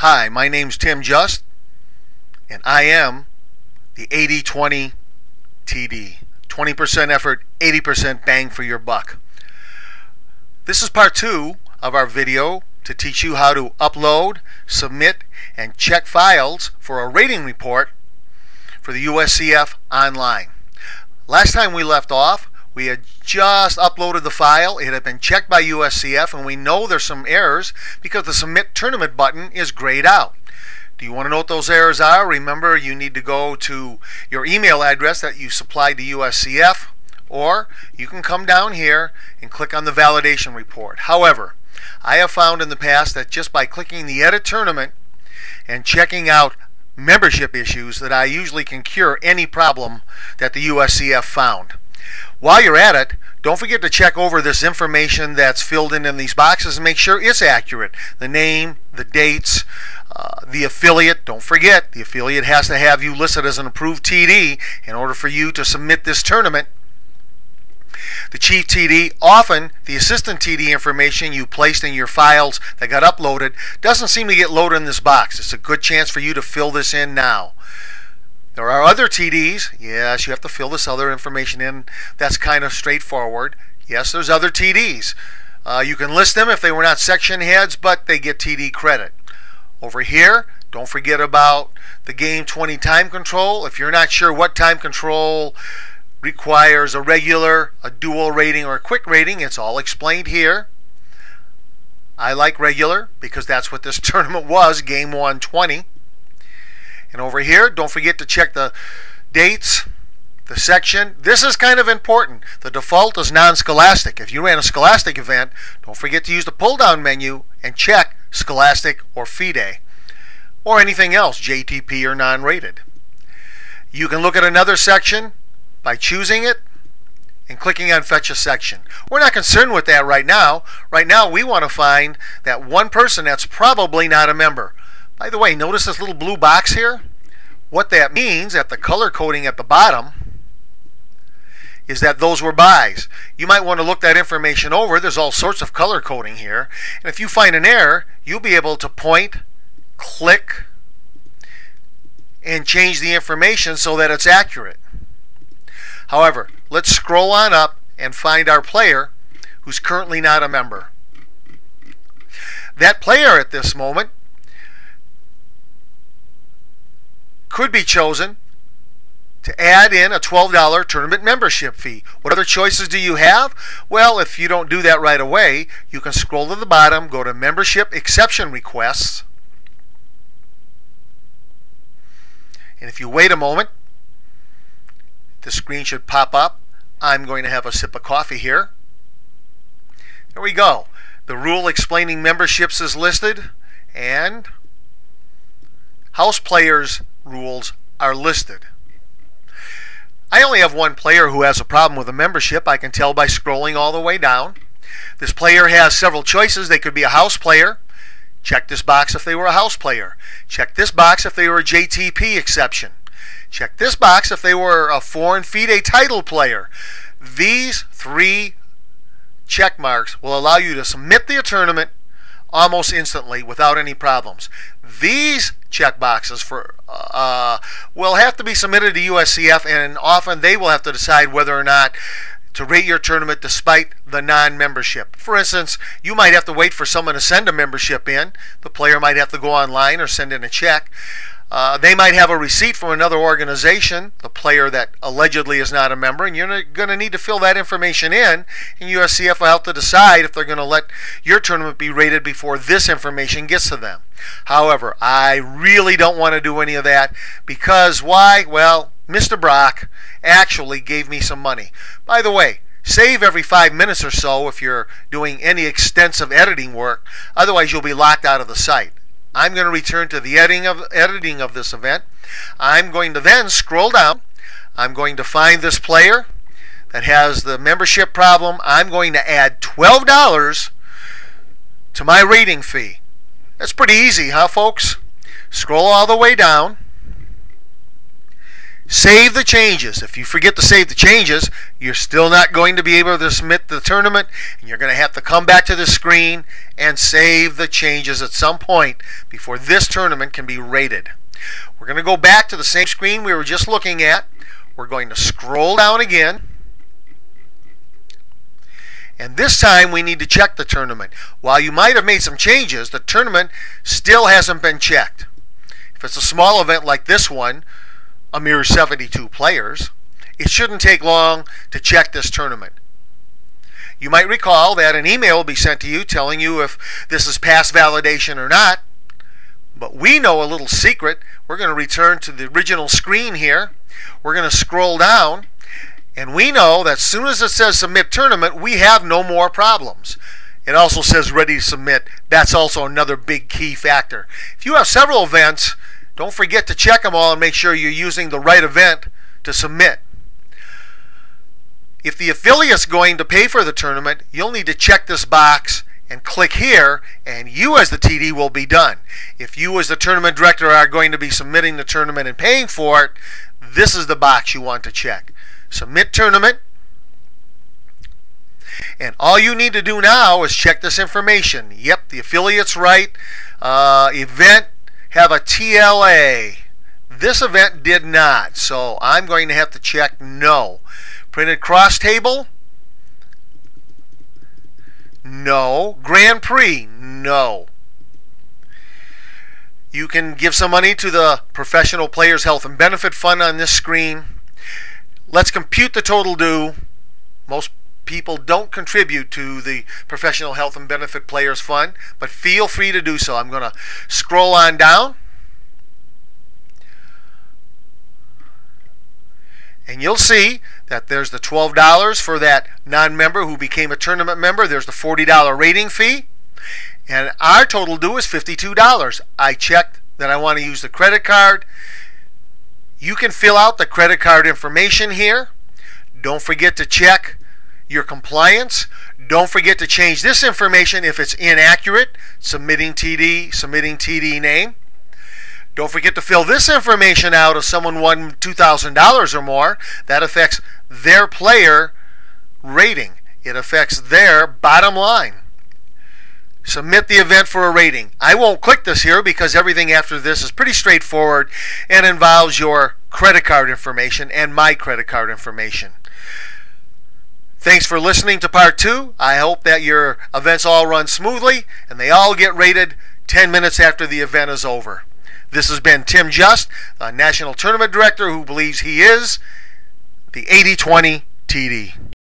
Hi, my name's Tim Just, and I am the 80 20 TD. 20% effort, 80% bang for your buck. This is part two of our video to teach you how to upload, submit, and check files for a rating report for the USCF online. Last time we left off, we had just uploaded the file. It had been checked by USCF, and we know there's some errors because the Submit Tournament button is grayed out. Do you want to know what those errors are? Remember, you need to go to your email address that you supplied to USCF, or you can come down here and click on the validation report. However, I have found in the past that just by clicking the Edit Tournament and checking out membership issues that I usually can cure any problem that the USCF found. While you're at it, don't forget to check over this information that's filled in in these boxes and make sure it's accurate. The name, the dates, uh, the affiliate. Don't forget, the affiliate has to have you listed as an approved TD in order for you to submit this tournament. The chief TD, often the assistant TD information you placed in your files that got uploaded doesn't seem to get loaded in this box. It's a good chance for you to fill this in now. There are other TDs. Yes, you have to fill this other information in. That's kind of straightforward. Yes, there's other TDs. Uh, you can list them if they were not section heads, but they get TD credit. Over here, don't forget about the game 20 time control. If you're not sure what time control requires a regular, a dual rating, or a quick rating. It's all explained here. I like regular because that's what this tournament was, game 120. And over here, don't forget to check the dates, the section. This is kind of important. The default is non-scholastic. If you ran a scholastic event, don't forget to use the pull-down menu and check scholastic or FIDE or anything else, JTP or non-rated. You can look at another section by choosing it and clicking on Fetch a Section. We're not concerned with that right now. Right now, we want to find that one person that's probably not a member. By the way, notice this little blue box here? What that means at the color coding at the bottom is that those were byes. You might want to look that information over. There's all sorts of color coding here. And if you find an error, you'll be able to point, click, and change the information so that it's accurate. However, let's scroll on up and find our player who's currently not a member. That player at this moment could be chosen to add in a $12 tournament membership fee. What other choices do you have? Well, if you don't do that right away, you can scroll to the bottom, go to Membership Exception Requests, and if you wait a moment, the screen should pop up. I'm going to have a sip of coffee here. There we go. The rule explaining memberships is listed and house players rules are listed. I only have one player who has a problem with a membership. I can tell by scrolling all the way down. This player has several choices. They could be a house player. Check this box if they were a house player. Check this box if they were a JTP exception. Check this box if they were a foreign FIDE title player. These three check marks will allow you to submit the tournament almost instantly without any problems. These check boxes for uh, will have to be submitted to USCF, and often they will have to decide whether or not to rate your tournament despite the non-membership. For instance, you might have to wait for someone to send a membership in. The player might have to go online or send in a check. Uh, they might have a receipt from another organization, the player that allegedly is not a member, and you're going to need to fill that information in, and USCF will have to decide if they're going to let your tournament be rated before this information gets to them. However, I really don't want to do any of that because why? Well, Mr. Brock actually gave me some money. By the way, Save every five minutes or so if you're doing any extensive editing work. Otherwise, you'll be locked out of the site. I'm going to return to the editing of, editing of this event. I'm going to then scroll down. I'm going to find this player that has the membership problem. I'm going to add $12 to my rating fee. That's pretty easy, huh, folks? Scroll all the way down. Save the changes. If you forget to save the changes, you're still not going to be able to submit the tournament, and you're going to have to come back to the screen and save the changes at some point before this tournament can be rated. We're going to go back to the same screen we were just looking at. We're going to scroll down again. And this time we need to check the tournament. While you might have made some changes, the tournament still hasn't been checked. If it's a small event like this one, a mere 72 players, it shouldn't take long to check this tournament. You might recall that an email will be sent to you telling you if this is past validation or not. But we know a little secret. We're going to return to the original screen here. We're going to scroll down. And we know that as soon as it says submit tournament, we have no more problems. It also says ready to submit. That's also another big key factor. If you have several events, don't forget to check them all and make sure you're using the right event to submit. If the affiliate's going to pay for the tournament, you'll need to check this box and click here and you as the TD will be done. If you as the tournament director are going to be submitting the tournament and paying for it, this is the box you want to check. Submit tournament. And all you need to do now is check this information. Yep, the affiliate's right. Uh, event have a TLA. This event did not, so I'm going to have to check no. Printed cross table? No. Grand Prix? No. You can give some money to the Professional Players Health and Benefit Fund on this screen. Let's compute the total due. Most people don't contribute to the Professional Health and Benefit Players Fund, but feel free to do so. I'm going to scroll on down. And you'll see that there's the $12 for that non-member who became a tournament member. There's the $40 rating fee. And our total due is $52. I checked that I want to use the credit card. You can fill out the credit card information here. Don't forget to check your compliance. Don't forget to change this information if it's inaccurate. Submitting TD, submitting TD name. Don't forget to fill this information out if someone won $2,000 or more. That affects their player rating. It affects their bottom line. Submit the event for a rating. I won't click this here because everything after this is pretty straightforward and involves your credit card information and my credit card information. Thanks for listening to part two. I hope that your events all run smoothly and they all get rated 10 minutes after the event is over. This has been Tim Just, the National Tournament Director who believes he is the 80-20 TD.